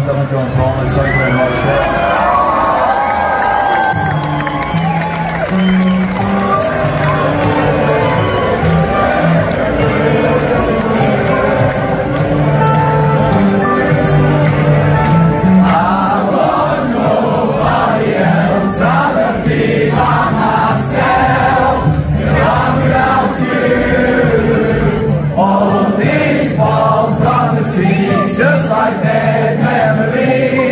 Bellingham, John Thomas, Franklin Marshall. bad memories.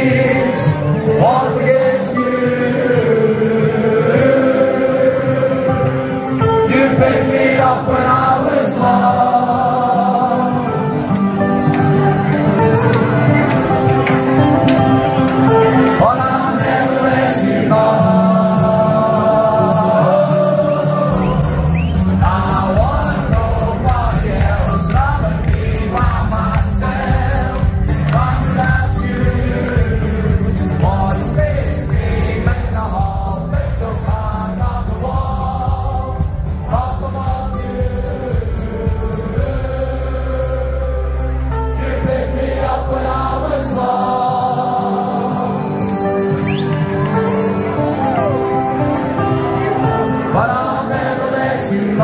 too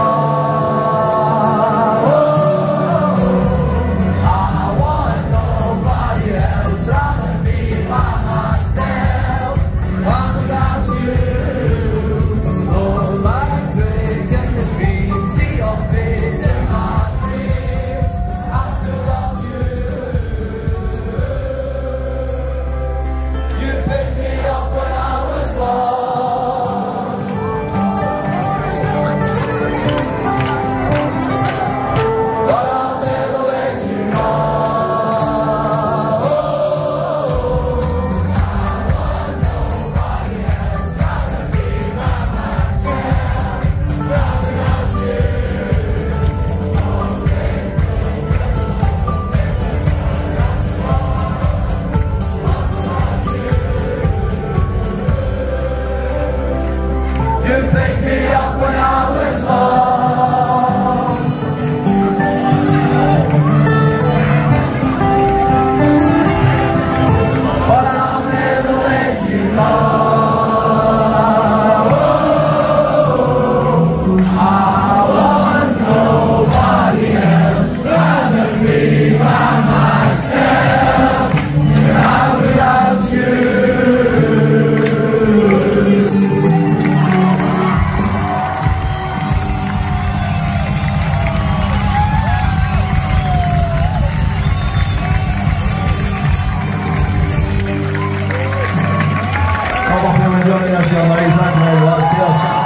I want nobody else, by myself. You? All my dreams and the dreams, in my dreams. I still love you. You. when I was born. joining us, young ladies. Thank you very much.